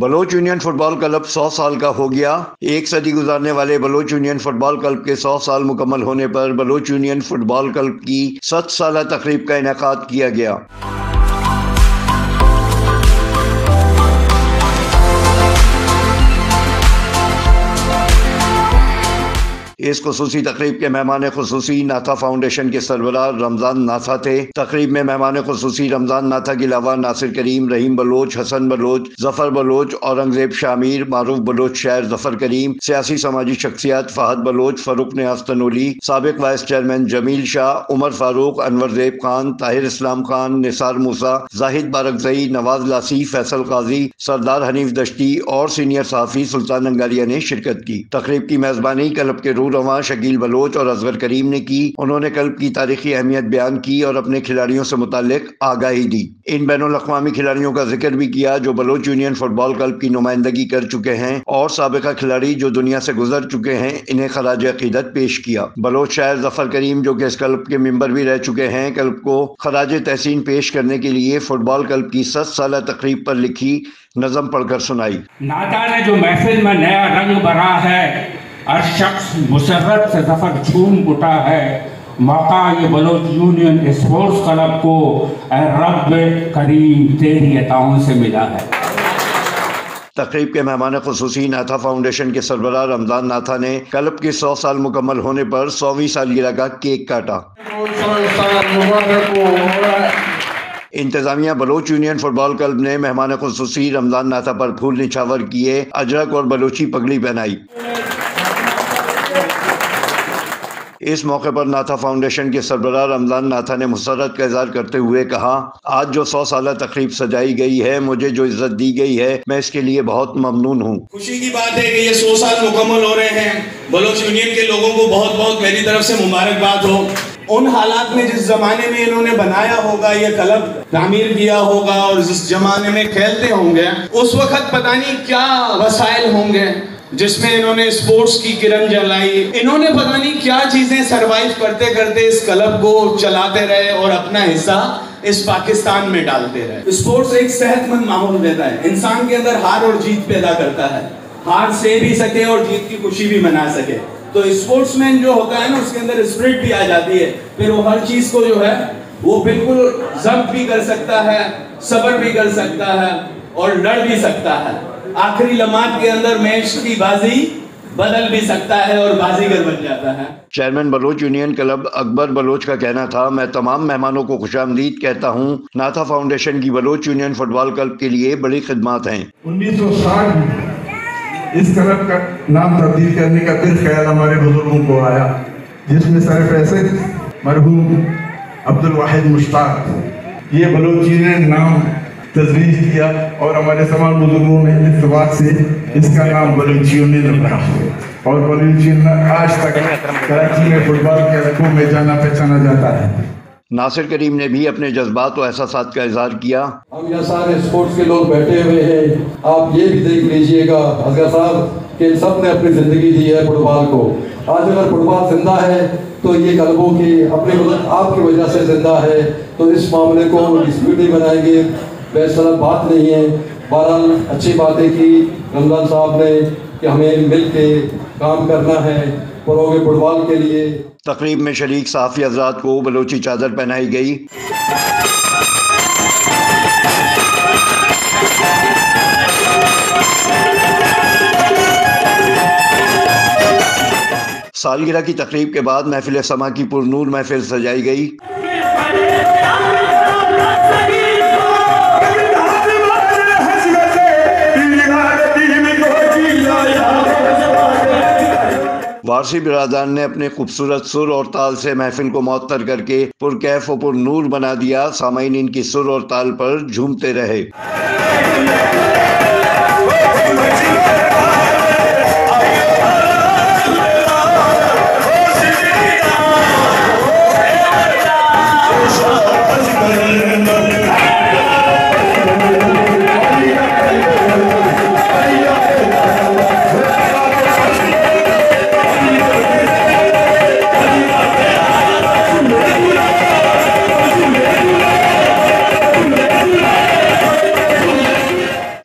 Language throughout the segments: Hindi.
बलोच यूनियन फुटबॉल क्लब 100 साल का हो गया। एक सदी गुजारने वाले बलोच यूनियन फुटबॉल क्लब के 100 साल मुकम्मल होने पर बलोच यूनियन फुटबॉल क्लब की सत साल तकरीब का इनका किया गया। इस खसूसी तकरीब के मेहमान खसूसी नाथा फाउंडेशन के सरबरा रमज़ान नाथा थे। तकरीब में मेहमान खसूसी रमज़ान नाथा के अलावा नासिर करीम, रहीम बलोच, हसन बलोच, ज़फ़र बलोच, औरंगज़ेब शामिर, मारूफ बलोच शहर ज़फ़र करीम, सियासी समाजी शख्सियात फ़हद बलोच फ़रूक न्याज तनोली, सबक वाइस चेयरमैन जमील शाह, उमर फारूक, अनवर जेब खान, ताहिर इस्लाम खान, निसार मूसा, जाहिद बारकजई नवाज़ लासी, फैसल काजी, सरदार हनीफ दश्ती और सीनियर सहाफ़ी सुल्तान अंगारिया ने शिरकत की। तकरीब की मेज़बानी क्लब के रू रवा शकील बलोच और असगर करीम ने की। उन्होंने कल्ब की, तारीखी अहमियत बयान की और अपने खिलाड़ियों से मुतल आगाही दी। इन बैन अवी खिलाड़ियों का ज़िक्र भी किया जो बलोच यूनियन फुटबॉल क्लब की नुमाइंदगी कर चुके हैं और सबका खिलाड़ी जो दुनिया से गुजर चुके हैं, इन्हें खराज अकीदत पेश किया। बलोच शायर ज़फ़र करीम जो कि इस क्लब के मेंबर भी रह चुके हैं क्लब को खराज तहसीन पेश करने के लिए फुटबॉल क्लब की सत साल तकरीब पर लिखी नजम पढ़कर सुनाई। नाता ने जो महफिल में नया रंग भरा है। हर शख्स मुसरत से ज़फ़र झूम उठा है। मौका ये बलोच यूनियन स्पोर्ट्स क्लब को रब करीम तेरी अताओं से मिला है। तकरीब के मेहमान खसूसी नाथा फाउंडेशन के सरबरा रमज़ान नाथा ने क्लब के सौ साल मुकम्मल होने पर सौवीं सालगिरह का केक काटा। इंतजामिया बलोच यूनियन फुटबॉल क्लब ने मेहमान खसूसी रमज़ान नाथा पर फूल निछावर किए, अजरक और बलोची पगड़ी पहनाई। इस मौके पर नाथा फाउंडेशन के सरबरा रमज़ान नाथा ने मुसरत का इजहार करते हुए कहा, आज जो सौ साल तकरीब सजाई गई है, मुझे जो इज़्ज़त दी गई है, मैं इसके लिए बहुत ममनून हूँ। खुशी की बात है की ये सौ साल मुकम्मल हो रहे हैं। बलोच यूनियन के लोगों को बहुत बहुत मेरी तरफ़ से मुबारकबाद हो। उन हालात में जिस जमाने में इन्होंने बनाया होगा, ये क्लब तामीर किया होगा और जिस जमाने में खेलते होंगे, उस वक्त पता नहीं क्या वसाइल होंगे। जिसमें इन्होंने स्पोर्ट्स की किरण जलाई। इन्होंने पता नहीं क्या चीज़ें सरवाइव करते करते इस क्लब को चलाते रहे और अपना हिस्सा इस पाकिस्तान में डालते रहे। स्पोर्ट्स एक सेहतमंद माहौल देता है। इंसान के अंदर हार और जीत पैदा करता है। हार से भी सके और जीत की खुशी भी मना सके। तो स्पोर्ट्समैन जो होता है ना, उसके अंदर स्प्रिट भी आ जाती है। फिर वो हर चीज़ को जो है, वो बिल्कुल जब्त भी कर सकता है, सबर भी कर सकता है और लड़ भी सकता है। आखिरी लम्हात के अंदर मैच की बाजी बदल भी सकता है और बाजीगर बन जाता है। Chairman Baloch union club Akbar Baloch का कहना था मैं तमाम मेहमानों को खुश आमदीद कहता हूँ। नाथा फाउंडेशन की बलोच यूनियन फुटबॉल क्लब के लिए बड़ी खिदमत हैं। उन्नीस सौ साठ में इस क्लब का नाम तब्दील करने का फिर ख्याल हमारे बुज़ुर्गों को आया जिसमें सर पैसे मरहूम अब्दुल वाहिद मुश्ताक। ये बलोच यूनियन नाम तजवीज किया और हमारे समाज बुज़ुर्गों ने इतवाक से इसका नाम बलूचियों ने रखा और बलूचियों आज तक कराची में फुटबॉल के रखों में जाना पहचाना जाता है। नासिर करीम ने भी अपने जज्बात और एहसास का इजहार किया। हम यहाँ सारे स्पोर्ट्स के लोग बैठे हुए हैं। आप ये भी देख लीजिएगा असगर साहब कि सबने अपनी ज़िंदगी दी है फुटबॉल को। आज अगर फुटबॉल ज़िंदा है तो ये कलबों की अपने आपकी वजह से ज़िंदा है। तो इस मामले को डिस्प्यूट नहीं बनाएँगे फैसला बात नहीं है। बहरहाल अच्छी बात है कि रमज़ान साहब ने कि हमें मिल के काम करना है फरोग फुटबॉल के लिए। तकरीब में शरीक साफ़ी हजरात को बलोची चादर पहनाई गई। सालगिरह की तकरीब के बाद महफिल समा की पुरनूर महफिल सजाई गई। वारसी बिरादान ने अपने खूबसूरत सुर और ताल से महफिल को मअतर करके पुरकैफ और नूर बना दिया। सामाइन इनकी सुर और ताल पर झूमते रहे।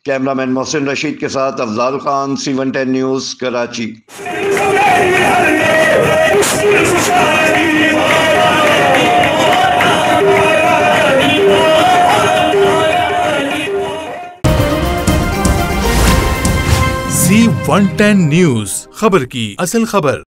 कैमरा मैन मोहसिन रशीद के साथ Afzal Khan C one ten news Karachi. C one ten news खबर की असल खबर।